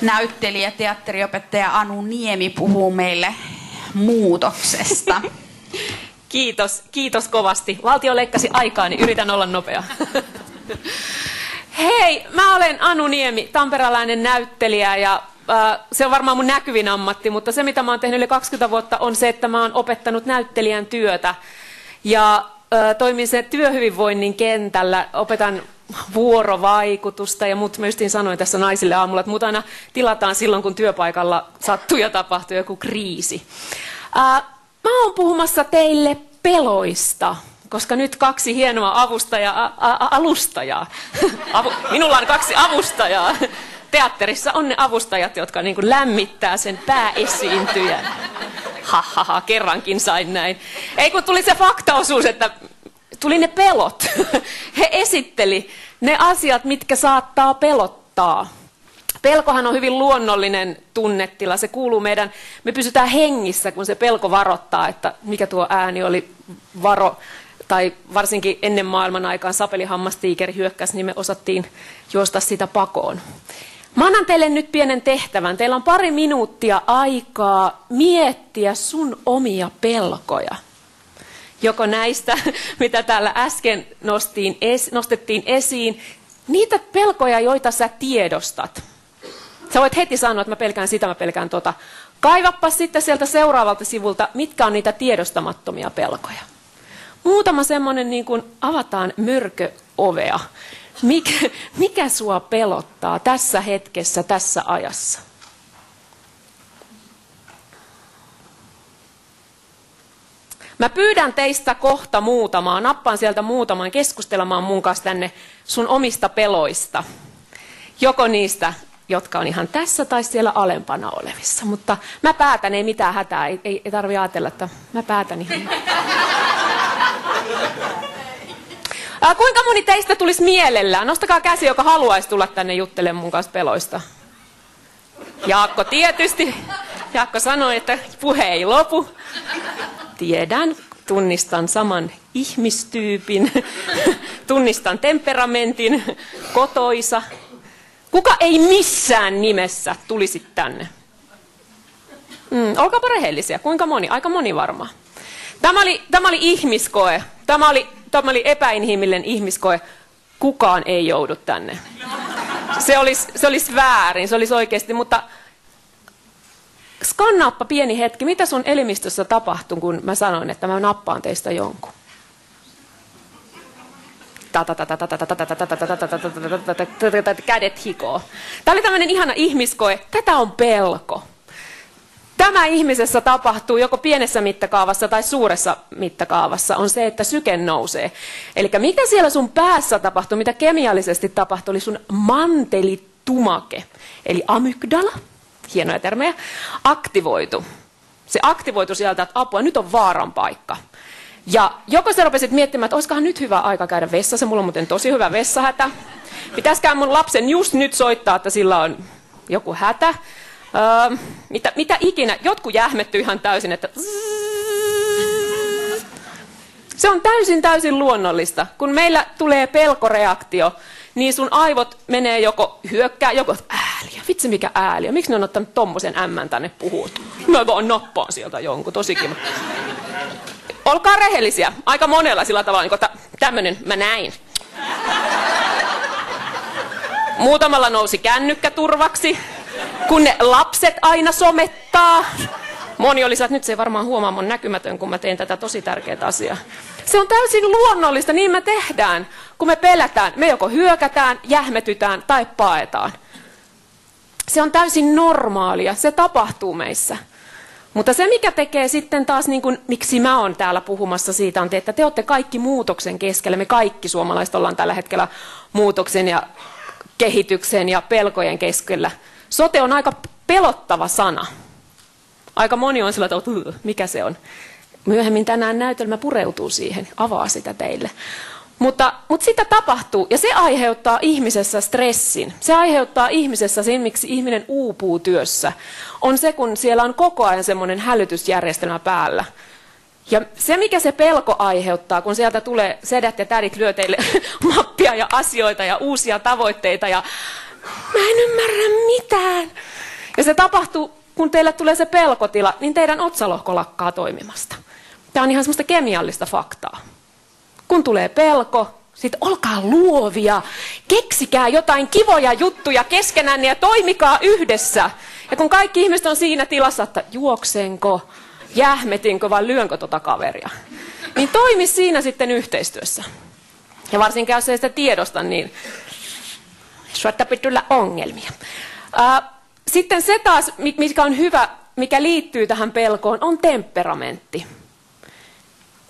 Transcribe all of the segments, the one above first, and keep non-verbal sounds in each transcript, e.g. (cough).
näyttelijä, teatteriopettaja Anu Niemi puhuu meille muutoksesta. (laughs) Kiitos, kiitos kovasti. Valtio leikkasi aikaa, niin yritän olla nopea. (laughs) Hei, mä olen Anu Niemi, tamperalainen näyttelijä ja äh, se on varmaan mun näkyvin ammatti, mutta se mitä mä oon tehnyt yli 20 vuotta on se, että mä oon opettanut näyttelijän työtä. Ja äh, toimin sen työhyvinvoinnin kentällä, opetan vuorovaikutusta ja mut justiin sanoin tässä naisille aamulla, että mut aina tilataan silloin, kun työpaikalla sattuu ja tapahtuu joku kriisi. Äh, mä oon puhumassa teille peloista koska nyt kaksi hienoa avustajaa, a, a, alustajaa. (laughs) Avu, minulla on kaksi avustajaa. Teatterissa on ne avustajat, jotka niin lämmittää sen pääesiintyjän. Ha, ha, ha, kerrankin sain näin. Ei kun tuli se faktaosuus, että tuli ne pelot. (laughs) He esitteli ne asiat, mitkä saattaa pelottaa. Pelkohan on hyvin luonnollinen tunnetila. Se kuuluu meidän, me pysytään hengissä, kun se pelko varoittaa, että mikä tuo ääni oli varo tai varsinkin ennen maailman aikaan sapelihammastiikeri hyökkäsi, niin me osattiin juosta sitä pakoon. Mä annan teille nyt pienen tehtävän. Teillä on pari minuuttia aikaa miettiä sun omia pelkoja. Joko näistä, (laughs) mitä täällä äsken nostin, nostettiin esiin, niitä pelkoja, joita sä tiedostat. Sä voit heti sanoa, että mä pelkään sitä, mä pelkään tota. Kaivappa sitten sieltä seuraavalta sivulta, mitkä on niitä tiedostamattomia pelkoja. Muutama semmoinen niin kuin avataan mörköovea. Mikä, mikä sua pelottaa tässä hetkessä, tässä ajassa? Mä pyydän teistä kohta muutamaa, nappaan sieltä muutaman keskustelemaan mun kanssa tänne sun omista peloista. Joko niistä, jotka on ihan tässä tai siellä alempana olevissa. Mutta mä päätän, ei mitään hätää, ei, ei, ei tarvi ajatella, että mä päätän ihan. Ää, kuinka moni teistä tulisi mielellään? Nostakaa käsi, joka haluaisi tulla tänne juttelemaan mun kanssa peloista. Jaakko tietysti. Jaakko sanoi, että puhe ei lopu. Tiedän, tunnistan saman ihmistyypin, (laughs) tunnistan temperamentin, kotoisa. Kuka ei missään nimessä tulisi tänne? Mm, olkaapa rehellisiä. Kuinka moni? Aika moni varmaan. Tämä oli, tämä oli ihmiskoe. Tämä oli, tämä oli epäinhimillinen ihmiskoe. Kukaan ei joudu tänne. Se olisi, se olisi väärin, se olisi oikeasti, mutta skannaappa pieni hetki, mitä sun elimistössä tapahtui, kun mä sanoin, että mä nappaan teistä jonkun. Kädet hikoo. Tämä oli tämmöinen ihana ihmiskoe. Tätä on pelko. Tämä ihmisessä tapahtuu joko pienessä mittakaavassa tai suuressa mittakaavassa, on se, että syke nousee. Eli mitä siellä sun päässä tapahtuu, mitä kemiallisesti tapahtuu, oli sun mantelitumake, eli amygdala, hienoja termejä, aktivoitu. Se aktivoitu sieltä, että apua, nyt on vaaran paikka. Ja joko sä rupesit miettimään, että olisikohan nyt hyvä aika käydä vessassa, mulla on muuten tosi hyvä vessahätä. Pitäisikään mun lapsen just nyt soittaa, että sillä on joku hätä. Öö, mitä, mitä ikinä, jotkut jähmetty ihan täysin, että se on täysin täysin luonnollista. Kun meillä tulee pelkoreaktio, niin sun aivot menee joko hyökkää, joko ääliö. Vitsi mikä ääliö. Miksi ne on ottanut tommosen ämmän tänne puhut? Mä vaan nappaan sieltä jonkun, tosi kiva. Olkaa rehellisiä. Aika monella sillä tavalla, niin että tämmönen mä näin. Muutamalla nousi kännykkä turvaksi kun ne lapset aina somettaa. Moni oli että nyt se ei varmaan huomaa mun näkymätön, kun mä teen tätä tosi tärkeää asiaa. Se on täysin luonnollista, niin me tehdään. Kun me pelätään, me joko hyökätään, jähmetytään tai paetaan. Se on täysin normaalia, se tapahtuu meissä. Mutta se, mikä tekee sitten taas, niin kuin, miksi mä oon täällä puhumassa siitä, on te, että te olette kaikki muutoksen keskellä. Me kaikki suomalaiset ollaan tällä hetkellä muutoksen ja kehityksen ja pelkojen keskellä. Sote on aika pelottava sana. Aika moni on sillä että mikä se on. Myöhemmin tänään näytelmä pureutuu siihen, avaa sitä teille. Mutta, mutta sitä tapahtuu ja se aiheuttaa ihmisessä stressin. Se aiheuttaa ihmisessä sen, miksi ihminen uupuu työssä. On se, kun siellä on koko ajan semmoinen hälytysjärjestelmä päällä. Ja se, mikä se pelko aiheuttaa, kun sieltä tulee sedät ja tädit lyö teille (laughs) mappia ja asioita ja uusia tavoitteita ja Mä en ymmärrä mitään. se tapahtuu, kun teille tulee se pelkotila, niin teidän otsalohko lakkaa toimimasta. Tämä on ihan semmoista kemiallista faktaa. Kun tulee pelko, sitten olkaa luovia, keksikää jotain kivoja juttuja keskenään ja toimikaa yhdessä. Ja kun kaikki ihmiset on siinä tilassa, että juoksenko, jähmetinkö vai lyönkö tota kaveria, niin toimi siinä sitten yhteistyössä. Ja varsinkin jos ei sitä tiedosta, niin suotta tulla ongelmia. Sitten se taas, mikä on hyvä, mikä liittyy tähän pelkoon, on temperamentti.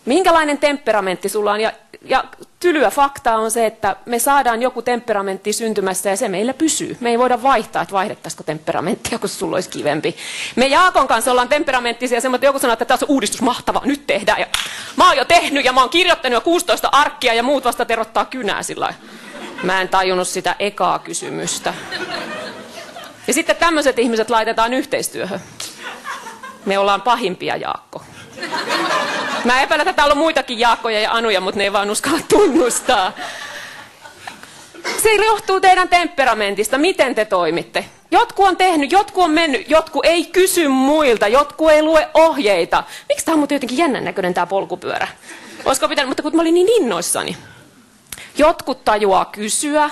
Minkälainen temperamentti sulla on? Ja, ja tylyä faktaa on se, että me saadaan joku temperamentti syntymässä ja se meillä pysyy. Me ei voida vaihtaa, että vaihdettaisiko temperamenttia, kun sulla olisi kivempi. Me Jaakon kanssa ollaan temperamenttisia semmoinen, joku sanoo, että tässä on uudistus mahtava, nyt tehdään. Ja mä oon jo tehnyt ja mä oon kirjoittanut jo 16 arkkia ja muut vasta terottaa kynää sillä Mä en tajunnut sitä ekaa kysymystä. Ja sitten tämmöiset ihmiset laitetaan yhteistyöhön. Me ollaan pahimpia, Jaakko. Mä epäilen, että täällä on muitakin Jaakkoja ja Anuja, mutta ne ei vaan uskalla tunnustaa. Se johtuu teidän temperamentista, miten te toimitte. Jotkut on tehnyt, jotkut on mennyt, jotkut ei kysy muilta, jotkut ei lue ohjeita. Miksi tämä on muuten jotenkin jännän näköinen tämä polkupyörä? Olisiko pitänyt, mutta kun mä olin niin innoissani. Jotkut tajuaa kysyä,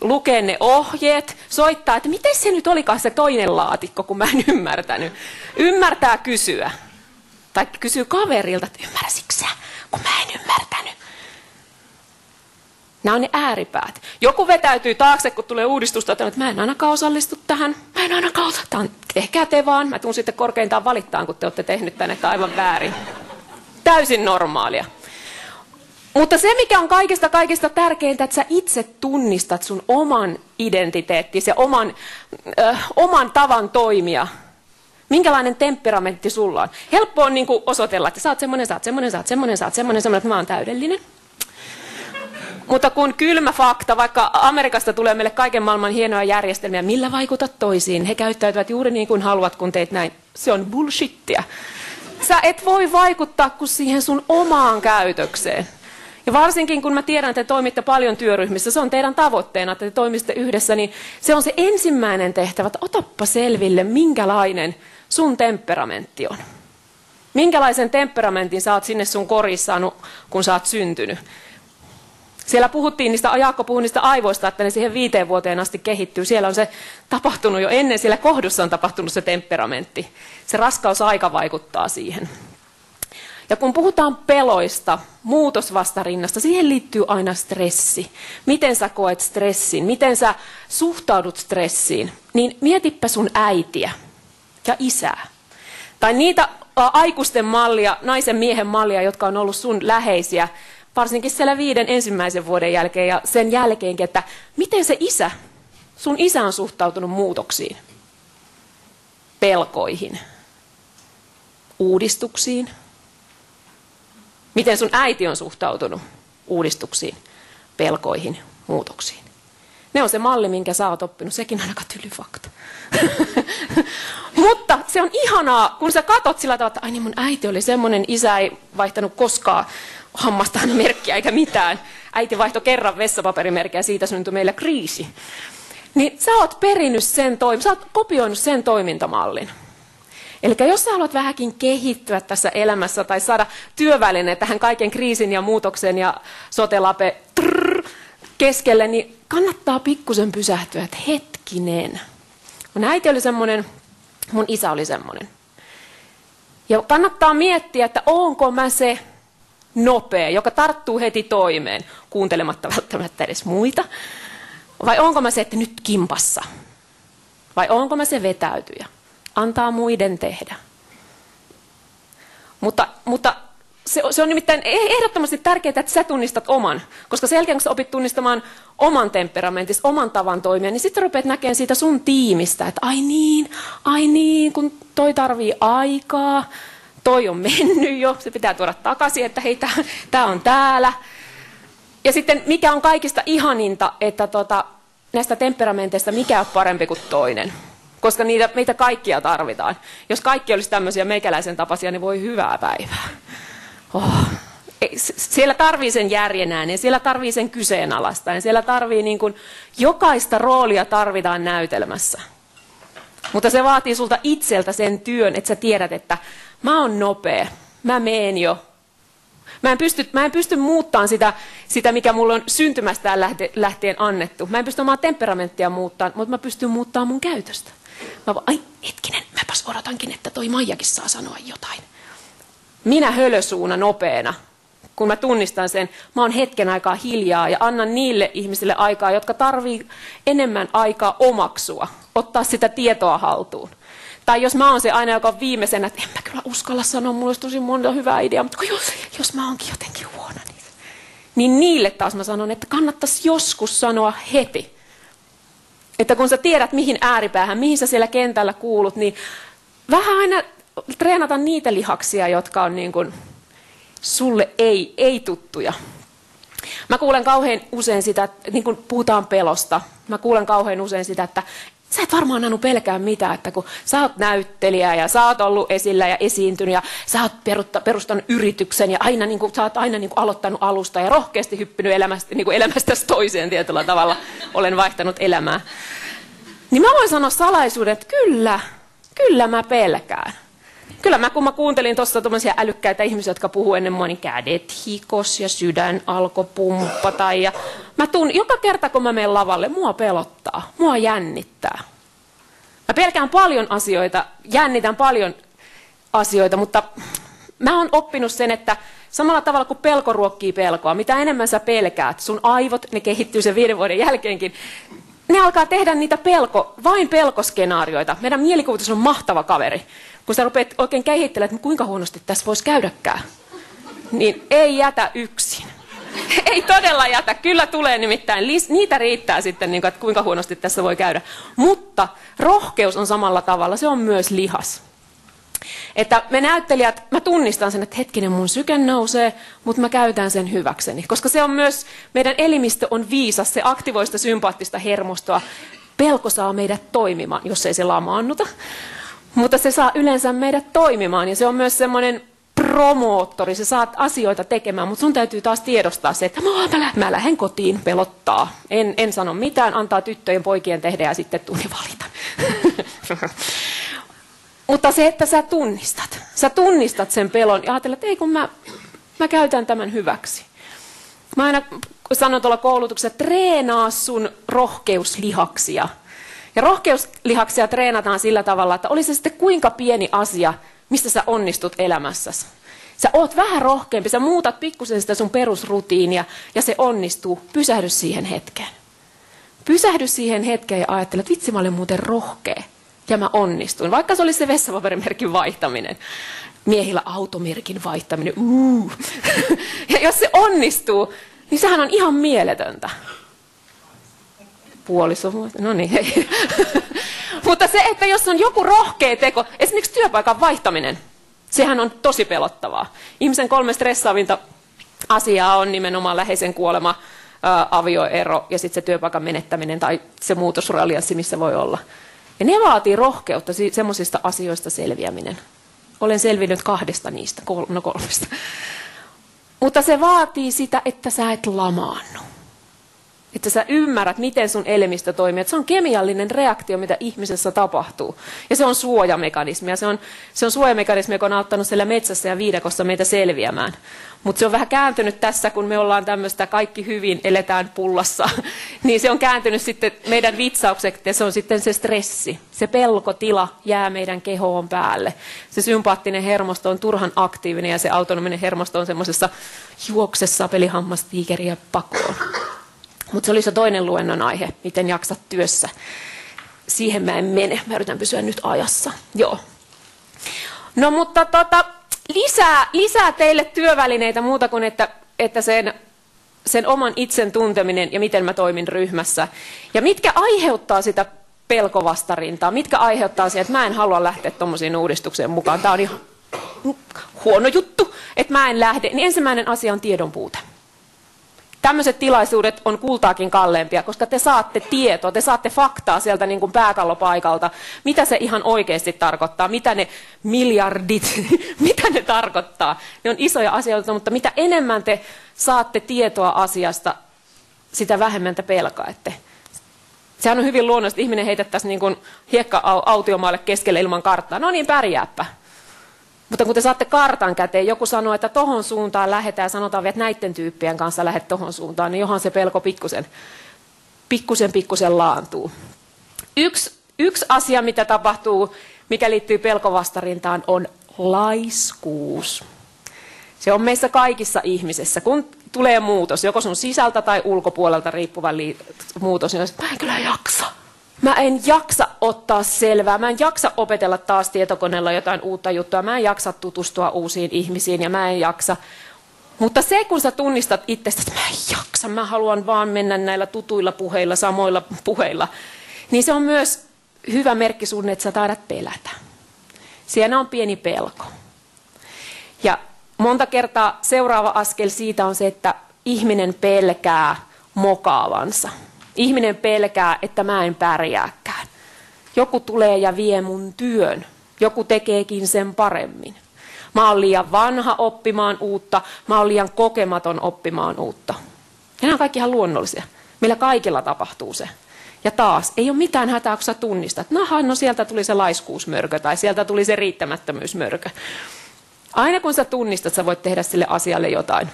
lukee ne ohjeet, soittaa, että miten se nyt olikaan se toinen laatikko, kun mä en ymmärtänyt. Ymmärtää kysyä. Tai kysyy kaverilta, että ymmärsitkö sä, kun mä en ymmärtänyt. Nämä on ne ääripäät. Joku vetäytyy taakse, kun tulee uudistusta, että mä en ainakaan osallistu tähän. Mä en ainakaan osallistu. Tämä on ehkä te vaan. Mä tuun sitten korkeintaan valittaan, kun te olette tehnyt tänne aivan väärin. Täysin normaalia. Mutta se, mikä on kaikista kaikista tärkeintä, että sä itse tunnistat sun oman identiteettisi ja oman, ö, oman tavan toimia. Minkälainen temperamentti sulla on? Helppo on niin osoitella, että sä oot semmonen, sä oot semmonen, sä oot semmonen, sä oot semmonen, semmonen, että mä oon täydellinen. Mutta kun kylmä fakta, vaikka Amerikasta tulee meille kaiken maailman hienoja järjestelmiä, millä vaikutat toisiin, he käyttäytyvät juuri niin kuin haluat, kun teet näin. Se on bullshittia. Sä et voi vaikuttaa kuin siihen sun omaan käytökseen. Ja varsinkin kun mä tiedän, että te toimitte paljon työryhmissä, se on teidän tavoitteena, että te toimisitte yhdessä, niin se on se ensimmäinen tehtävä, että otappa selville, minkälainen sun temperamentti on. Minkälaisen temperamentin sä oot sinne sun korissa kun sä oot syntynyt. Siellä puhuttiin niistä, Jaakko puhui niistä aivoista, että ne siihen viiteen vuoteen asti kehittyy. Siellä on se tapahtunut jo ennen, siellä kohdussa on tapahtunut se temperamentti. Se raskausaika vaikuttaa siihen. Ja kun puhutaan peloista, muutosvastarinnasta, siihen liittyy aina stressi. Miten sä koet stressin, miten sä suhtaudut stressiin, niin mietipä sun äitiä ja isää. Tai niitä aikuisten mallia, naisen miehen mallia, jotka on ollut sun läheisiä, varsinkin siellä viiden ensimmäisen vuoden jälkeen ja sen jälkeenkin, että miten se isä, sun isä on suhtautunut muutoksiin, pelkoihin, uudistuksiin, Miten sun äiti on suhtautunut uudistuksiin, pelkoihin, muutoksiin. Ne on se malli, minkä sä oot oppinut. Sekin on aika tyly fakta. (laughs) Mutta se on ihanaa, kun sä katot sillä tavalla, että ai niin mun äiti oli semmoinen, isä ei vaihtanut koskaan hammastaan merkkiä eikä mitään. Äiti vaihtoi kerran vessapaperimerkkiä ja siitä syntyi meillä kriisi. Niin sä oot perinnyt sen toim- sä oot kopioinut sen toimintamallin. Eli jos sä haluat vähänkin kehittyä tässä elämässä tai saada työväline tähän kaiken kriisin ja muutoksen ja sotelape trrr, keskelle, niin kannattaa pikkusen pysähtyä, että hetkinen. Mun äiti oli semmoinen, mun isä oli semmoinen. Ja kannattaa miettiä, että onko mä se nopea, joka tarttuu heti toimeen, kuuntelematta välttämättä edes muita. Vai onko mä se, että nyt kimpassa? Vai onko mä se vetäytyjä? Antaa muiden tehdä. Mutta, mutta se, se on nimittäin e- ehdottomasti tärkeää, että sä tunnistat oman. Koska sen jälkeen, kun sä opit tunnistamaan oman temperamentissa, oman tavan toimia, niin sitten rupeat näkemään siitä sun tiimistä, että ai niin, ai niin, kun toi tarvii aikaa, toi on mennyt jo, se pitää tuoda takaisin, että hei, tämä on täällä. Ja sitten mikä on kaikista ihaninta, että tota, näistä temperamenteista mikä on parempi kuin toinen koska niitä, meitä kaikkia tarvitaan. Jos kaikki olisi tämmöisiä meikäläisen tapaisia, niin voi hyvää päivää. Oh. Siellä tarvii sen järjen äänen, siellä tarvii sen kyseenalaista, siellä tarvii niin kuin, jokaista roolia tarvitaan näytelmässä. Mutta se vaatii sulta itseltä sen työn, että sä tiedät, että mä oon nopea, mä meen jo. Mä en pysty, mä en pysty muuttamaan sitä, sitä, mikä mulla on syntymästään lähtien annettu. Mä en pysty omaa temperamenttia muuttamaan, mutta mä pystyn muuttamaan mun käytöstä. Mä vaan, ai hetkinen, mäpäs odotankin, että toi Maijakin saa sanoa jotain. Minä hölösuuna nopeena, kun mä tunnistan sen, mä oon hetken aikaa hiljaa ja annan niille ihmisille aikaa, jotka tarvii enemmän aikaa omaksua, ottaa sitä tietoa haltuun. Tai jos mä oon se aina, joka on viimeisenä, että en mä kyllä uskalla sanoa, mulla olisi tosi monta hyvää ideaa, mutta jos, jos mä oonkin jotenkin huono, niin, niin niille taas mä sanon, että kannattaisi joskus sanoa heti. Että kun sä tiedät, mihin ääripäähän, mihin sä siellä kentällä kuulut, niin vähän aina treenata niitä lihaksia, jotka on niin kuin sulle ei, ei tuttuja. Mä kuulen kauhean usein sitä, niin kun puhutaan pelosta, mä kuulen kauhean usein sitä, että sä et varmaan Anu pelkää mitään, että kun sä oot näyttelijä ja sä oot ollut esillä ja esiintynyt ja sä oot perustanut yrityksen ja aina, niin kuin, sä oot aina niin kuin, aloittanut alusta ja rohkeasti hyppinyt elämästä, niin kuin elämästä toiseen tietyllä tavalla. Olen vaihtanut elämää. Niin mä voin sanoa salaisuuden, että kyllä, kyllä mä pelkään kyllä mä kun mä kuuntelin tuossa tuommoisia älykkäitä ihmisiä, jotka puhuu ennen mua, niin kädet hikos ja sydän alkoi pumppata. Ja mä tuun, joka kerta kun mä menen lavalle, mua pelottaa, mua jännittää. Mä pelkään paljon asioita, jännitän paljon asioita, mutta mä oon oppinut sen, että samalla tavalla kuin pelko ruokkii pelkoa, mitä enemmän sä pelkäät, sun aivot, ne kehittyy sen viiden vuoden jälkeenkin, ne alkaa tehdä niitä pelko, vain pelkoskenaarioita. Meidän mielikuvitus on mahtava kaveri kun sä rupeat oikein kehittelemään, että kuinka huonosti tässä voisi käydäkään, niin ei jätä yksin. (laughs) Ei todella jätä. Kyllä tulee nimittäin. Niitä riittää sitten, niin että kuinka huonosti tässä voi käydä. Mutta rohkeus on samalla tavalla. Se on myös lihas. Että me näyttelijät, mä tunnistan sen, että hetkinen mun syke nousee, mutta mä käytän sen hyväkseni. Koska se on myös, meidän elimistö on viisas, se aktivoi sitä sympaattista hermostoa. Pelko saa meidät toimimaan, jos ei se lamaannuta. Mutta se saa yleensä meidät toimimaan ja se on myös semmoinen promoottori, sä saat asioita tekemään, mutta sun täytyy taas tiedostaa se, että mä, mä, mä lähden kotiin pelottaa. En, en sano mitään, antaa tyttöjen poikien tehdä ja sitten tunni valita. (laughs) mutta se, että sä tunnistat, sä tunnistat sen pelon ja ajattelet, että ei kun mä, mä käytän tämän hyväksi. Mä aina sanon tuolla koulutuksessa, treenaa sun rohkeuslihaksia – ja rohkeuslihaksia treenataan sillä tavalla, että oli se sitten kuinka pieni asia, mistä sä onnistut elämässäsi. Sä oot vähän rohkeampi, sä muutat pikkusen sitä sun perusrutiinia ja se onnistuu. Pysähdy siihen hetkeen. Pysähdy siihen hetkeen ja ajattele, että vitsi mä olen muuten rohkea ja mä onnistuin. Vaikka se olisi se vessapaperimerkin vaihtaminen. Miehillä automerkin vaihtaminen. Uh. (laughs) ja jos se onnistuu, niin sehän on ihan mieletöntä puoliso. No niin, hei. (laughs) Mutta se, että jos on joku rohkea teko, esimerkiksi työpaikan vaihtaminen, sehän on tosi pelottavaa. Ihmisen kolme stressaavinta asiaa on nimenomaan läheisen kuolema, ää, avioero ja sitten se työpaikan menettäminen tai se muutosrallianssi, missä voi olla. Ja ne vaatii rohkeutta semmoisista asioista selviäminen. Olen selvinnyt kahdesta niistä, kol- no kolmesta. Mutta se vaatii sitä, että sä et lamaannu. Että sä ymmärrät, miten sun elimistö toimii. Että se on kemiallinen reaktio, mitä ihmisessä tapahtuu. Ja se on suojamekanismi. Ja se on, se on suojamekanismi, joka on auttanut siellä metsässä ja viidakossa meitä selviämään. Mutta se on vähän kääntynyt tässä, kun me ollaan tämmöistä kaikki hyvin, eletään pullassa. (laughs) niin se on kääntynyt sitten meidän vitsaukset, ja se on sitten se stressi. Se pelkotila jää meidän kehoon päälle. Se sympaattinen hermosto on turhan aktiivinen, ja se autonominen hermosto on semmoisessa juoksessa pelihammastiikeriä pakoon. Mutta se oli se toinen luennon aihe, miten jaksat työssä. Siihen mä en mene, mä yritän pysyä nyt ajassa. Joo. No mutta tota, lisää, lisää teille työvälineitä muuta kuin, että, että sen, sen oman itsen tunteminen ja miten mä toimin ryhmässä. Ja mitkä aiheuttaa sitä pelkovastarintaa, mitkä aiheuttaa sitä, että mä en halua lähteä tuommoisiin uudistukseen mukaan. Tämä on ihan huono juttu, että mä en lähde. Niin ensimmäinen asia on tiedon puute. Tämmöiset tilaisuudet on kultaakin kalleimpia, koska te saatte tietoa, te saatte faktaa sieltä niin kuin pääkallopaikalta, mitä se ihan oikeasti tarkoittaa, mitä ne miljardit, (laughs) mitä ne tarkoittaa. Ne on isoja asioita, mutta mitä enemmän te saatte tietoa asiasta, sitä vähemmän te pelkaatte. Sehän on hyvin luonnollista, ihminen heitettäisiin niin hiekka-autiomaalle keskelle ilman karttaa. No niin, pärjääpä. Mutta kun te saatte kartan käteen, joku sanoo, että tohon suuntaan lähdetään ja sanotaan vielä, että näiden tyyppien kanssa lähdet tohon suuntaan, niin johan se pelko pikkusen, pikkusen, pikkusen laantuu. Yksi, yksi asia, mitä tapahtuu, mikä liittyy pelkovastarintaan, on laiskuus. Se on meissä kaikissa ihmisissä. Kun tulee muutos, joko sun sisältä tai ulkopuolelta riippuva muutos, niin mä en kyllä jaksa. Mä en jaksa ottaa selvää, mä en jaksa opetella taas tietokoneella jotain uutta juttua, mä en jaksa tutustua uusiin ihmisiin ja mä en jaksa. Mutta se, kun sä tunnistat itsestä, että mä en jaksa, mä haluan vaan mennä näillä tutuilla puheilla, samoilla puheilla, niin se on myös hyvä merkki sun, että sä taidat pelätä. Siellä on pieni pelko. Ja monta kertaa seuraava askel siitä on se, että ihminen pelkää mokaavansa. Ihminen pelkää, että mä en pärjääkään. Joku tulee ja vie mun työn. Joku tekeekin sen paremmin. Mä oon liian vanha oppimaan uutta. Mä oon liian kokematon oppimaan uutta. Ja nämä on kaikki ihan luonnollisia. Meillä kaikilla tapahtuu se. Ja taas, ei ole mitään hätää, kun sä tunnistat. Naha, no sieltä tuli se laiskuusmörkö tai sieltä tuli se riittämättömyysmörkö. Aina kun sä tunnistat, sä voit tehdä sille asialle jotain.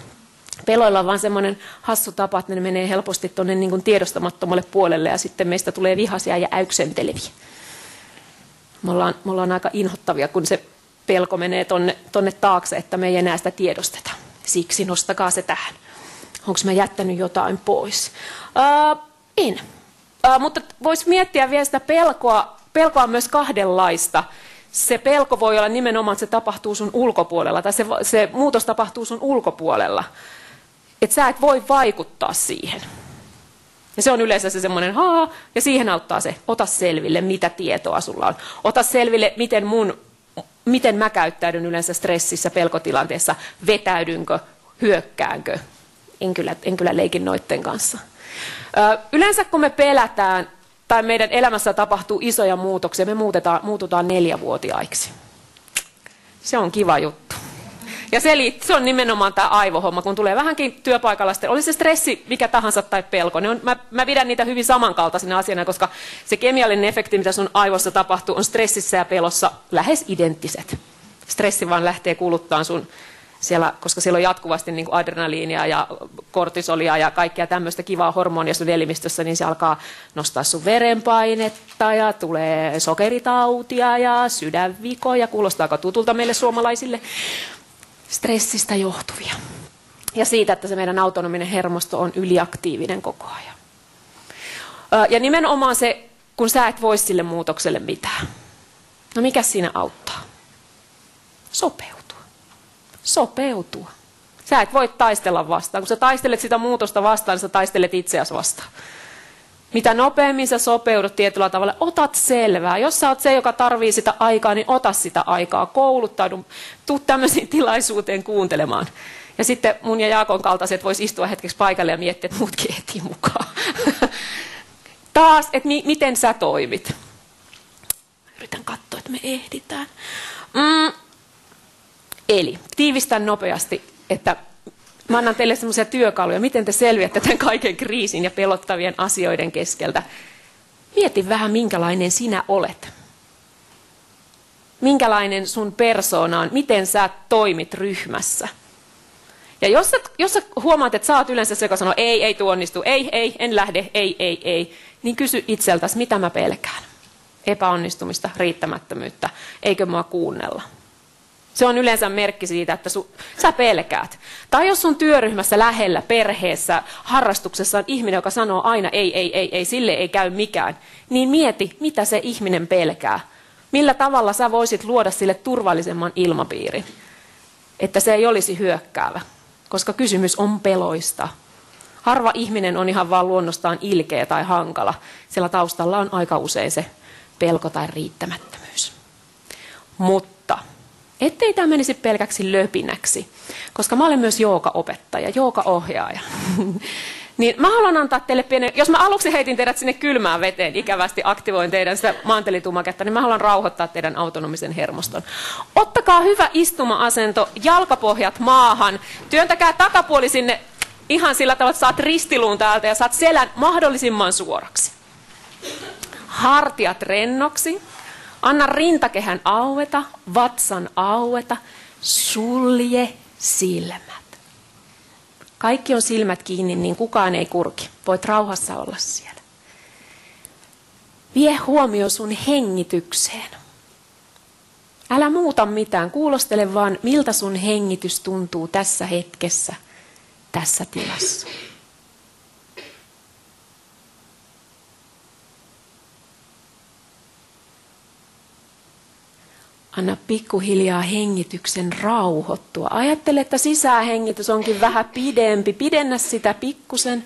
Peloilla on vaan semmoinen hassu tapa, että ne menee helposti tuonne niin tiedostamattomalle puolelle ja sitten meistä tulee vihaisia ja äyksenteleviä. Me ollaan, me ollaan aika inhottavia, kun se pelko menee tonne, tonne taakse, että me ei enää sitä tiedosteta. Siksi nostakaa se tähän. Onko mä jättänyt jotain pois? Uh, en. Uh, mutta voisi miettiä vielä sitä pelkoa. Pelkoa on myös kahdenlaista se pelko voi olla nimenomaan, että se tapahtuu sun ulkopuolella, tai se, se muutos tapahtuu sun ulkopuolella. Että sä et voi vaikuttaa siihen. Ja se on yleensä se semmoinen, haa, ja siihen auttaa se, ota selville, mitä tietoa sulla on. Ota selville, miten, mun, miten mä käyttäydyn yleensä stressissä, pelkotilanteessa, vetäydynkö, hyökkäänkö. En kyllä, en kyllä leikin noitten kanssa. Ö, yleensä kun me pelätään, tai meidän elämässä tapahtuu isoja muutoksia, me muutetaan, muututaan neljävuotiaiksi. Se on kiva juttu. Ja se, liit, se on nimenomaan tämä aivohomma, kun tulee vähänkin työpaikalla, sitten, oli se stressi mikä tahansa tai pelko, niin on, mä, mä pidän niitä hyvin samankaltaisena asiana, koska se kemiallinen efekti, mitä sun aivossa tapahtuu, on stressissä ja pelossa lähes identtiset. Stressi vaan lähtee kuluttaa sun siellä, koska siellä on jatkuvasti niin kuin adrenaliinia ja kortisolia ja kaikkea tämmöistä kivaa hormonia sun elimistössä, niin se alkaa nostaa sun verenpainetta ja tulee sokeritautia ja sydänvikoja. Kuulostaako tutulta meille suomalaisille? Stressistä johtuvia. Ja siitä, että se meidän autonominen hermosto on yliaktiivinen koko ajan. Ja nimenomaan se, kun sä et voi sille muutokselle mitään. No mikä siinä auttaa? Sopeu sopeutua. Sä et voi taistella vastaan. Kun sä taistelet sitä muutosta vastaan, niin sä taistelet itseäsi vastaan. Mitä nopeammin sä sopeudut tietyllä tavalla, otat selvää. Jos sä oot se, joka tarvii sitä aikaa, niin ota sitä aikaa. Kouluttaudu, tuu tämmöisiin tilaisuuteen kuuntelemaan. Ja sitten mun ja Jaakon kaltaiset vois istua hetkeksi paikalle ja miettiä, että muutkin ehtii mukaan. (laughs) Taas, että mi- miten sä toimit. Yritän katsoa, että me ehditään. Mm, Eli tiivistän nopeasti, että mä annan teille sellaisia työkaluja, miten te selviätte tämän kaiken kriisin ja pelottavien asioiden keskeltä. Mieti vähän, minkälainen sinä olet. Minkälainen sun persoona on, miten sä toimit ryhmässä. Ja jos sä, jos sä huomaat, että sä oot yleensä se, joka sanoo, ei, ei tuo onnistu, ei, ei, en lähde, ei, ei, ei, niin kysy itseltäsi, mitä mä pelkään. Epäonnistumista, riittämättömyyttä, eikö mua kuunnella. Se on yleensä merkki siitä, että su, sä pelkäät. Tai jos sun työryhmässä lähellä, perheessä, harrastuksessa on ihminen, joka sanoo aina ei, ei, ei, ei, sille ei käy mikään, niin mieti, mitä se ihminen pelkää. Millä tavalla sä voisit luoda sille turvallisemman ilmapiirin, että se ei olisi hyökkäävä, koska kysymys on peloista. Harva ihminen on ihan vaan luonnostaan ilkeä tai hankala, sillä taustalla on aika usein se pelko tai riittämättömyys. Mutta ettei tämä menisi pelkäksi löpinäksi, koska mä olen myös joogaopettaja, joogaohjaaja. (laughs) niin mä haluan antaa teille pienen, jos mä aluksi heitin teidät sinne kylmään veteen, ikävästi aktivoin teidän sitä maantelitumaketta, niin mä haluan rauhoittaa teidän autonomisen hermoston. Ottakaa hyvä istuma-asento, jalkapohjat maahan, työntäkää takapuoli sinne ihan sillä tavalla, että saat ristiluun täältä ja saat selän mahdollisimman suoraksi. hartiat rennoksi. Anna rintakehän aueta, vatsan aueta, sulje silmät. Kaikki on silmät kiinni, niin kukaan ei kurki. Voit rauhassa olla siellä. Vie huomio sun hengitykseen. Älä muuta mitään, kuulostele vaan, miltä sun hengitys tuntuu tässä hetkessä, tässä tilassa. Anna pikkuhiljaa hengityksen rauhoittua. Ajattele, että sisähengitys onkin vähän pidempi. Pidennä sitä pikkusen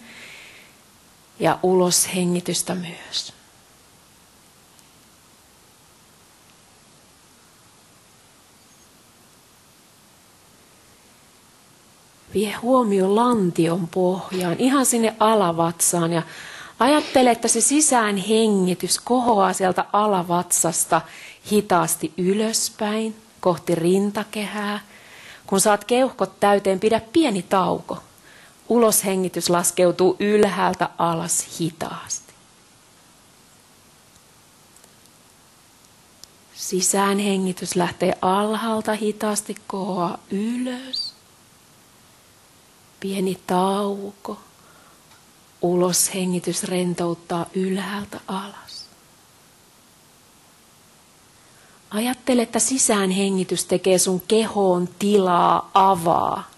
ja ulos hengitystä myös. Vie huomio lantion pohjaan, ihan sinne alavatsaan ja ajattele, että se sisään hengitys kohoaa sieltä alavatsasta hitaasti ylöspäin kohti rintakehää. Kun saat keuhkot täyteen, pidä pieni tauko. Uloshengitys laskeutuu ylhäältä alas hitaasti. Sisäänhengitys lähtee alhaalta hitaasti kohoa ylös. Pieni tauko. Uloshengitys rentouttaa ylhäältä alas. Ajattele, että sisäänhengitys tekee sun kehoon tilaa, avaa.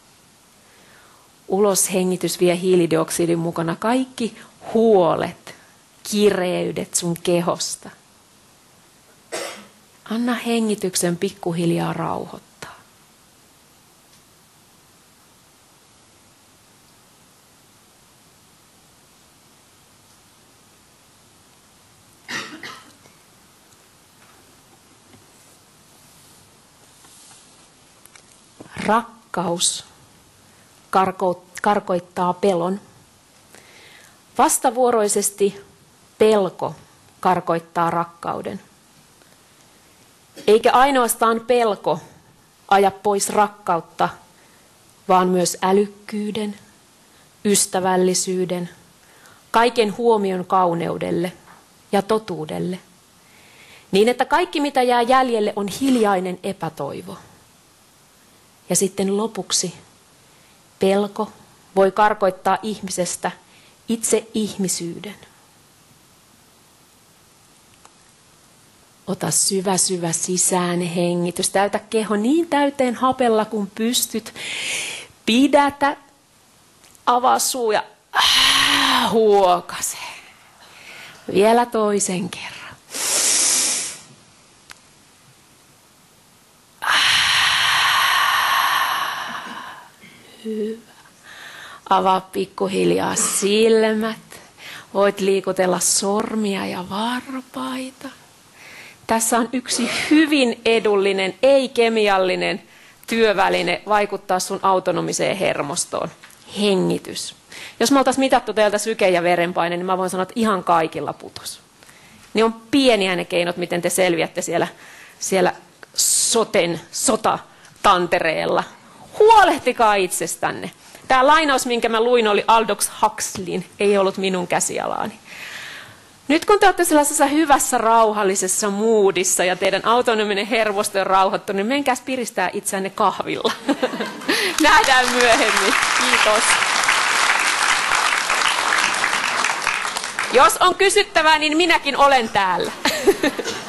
Uloshengitys vie hiilidioksidin mukana kaikki huolet, kireydet sun kehosta. Anna hengityksen pikkuhiljaa rauhoittaa. Rakkaus karkoittaa pelon. Vastavuoroisesti pelko karkoittaa rakkauden. Eikä ainoastaan pelko aja pois rakkautta, vaan myös älykkyyden, ystävällisyyden, kaiken huomion kauneudelle ja totuudelle. Niin että kaikki mitä jää jäljelle on hiljainen epätoivo. Ja sitten lopuksi pelko voi karkoittaa ihmisestä itse ihmisyyden. Ota syvä, syvä sisään hengitys. Täytä keho niin täyteen hapella kuin pystyt. Pidätä, avaa suu ja äh, huokase. Vielä toisen kerran. Hyvä. Avaa pikkuhiljaa silmät. Voit liikutella sormia ja varpaita. Tässä on yksi hyvin edullinen, ei-kemiallinen työväline vaikuttaa sun autonomiseen hermostoon. Hengitys. Jos me oltaisiin mitattu teiltä syke ja verenpaine, niin mä voin sanoa, että ihan kaikilla putos. Niin on pieniä ne keinot, miten te selviätte siellä, siellä soten, sota-tantereella Huolehtikaa itsestänne. Tämä lainaus, minkä mä luin, oli Aldous Huxleyin, ei ollut minun käsialaani. Nyt kun te olette sellaisessa hyvässä, rauhallisessa muudissa ja teidän autonominen hervosto on rauhoittunut, niin menkääs piristää itseänne kahvilla. (laughs) Nähdään myöhemmin. Kiitos. Jos on kysyttävää, niin minäkin olen täällä. (laughs)